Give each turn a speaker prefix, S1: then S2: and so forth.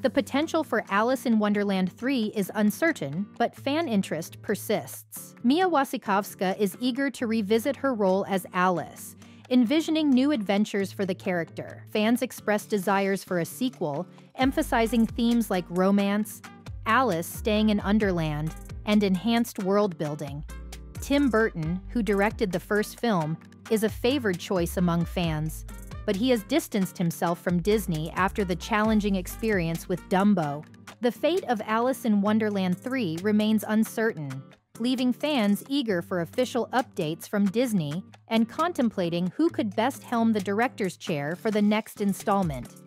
S1: The potential for Alice in Wonderland 3 is uncertain, but fan interest persists. Mia Wasikowska is eager to revisit her role as Alice, envisioning new adventures for the character. Fans express desires for a sequel, emphasizing themes like romance, Alice staying in Underland, and enhanced world building. Tim Burton, who directed the first film, is a favored choice among fans, but he has distanced himself from Disney after the challenging experience with Dumbo. The fate of Alice in Wonderland 3 remains uncertain, leaving fans eager for official updates from Disney and contemplating who could best helm the director's chair for the next installment.